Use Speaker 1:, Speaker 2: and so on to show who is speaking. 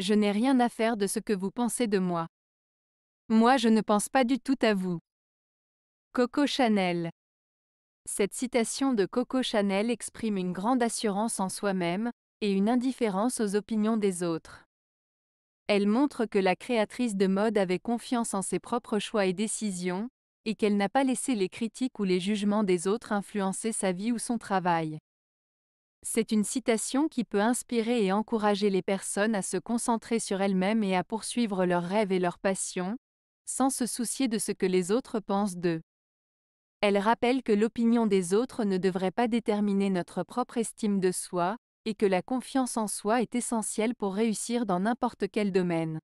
Speaker 1: Je n'ai rien à faire de ce que vous pensez de moi. Moi je ne pense pas du tout à vous. Coco Chanel. Cette citation de Coco Chanel exprime une grande assurance en soi-même, et une indifférence aux opinions des autres. Elle montre que la créatrice de mode avait confiance en ses propres choix et décisions, et qu'elle n'a pas laissé les critiques ou les jugements des autres influencer sa vie ou son travail. C'est une citation qui peut inspirer et encourager les personnes à se concentrer sur elles-mêmes et à poursuivre leurs rêves et leurs passions, sans se soucier de ce que les autres pensent d'eux. Elle rappelle que l'opinion des autres ne devrait pas déterminer notre propre estime de soi, et que la confiance en soi est essentielle pour réussir dans n'importe quel domaine.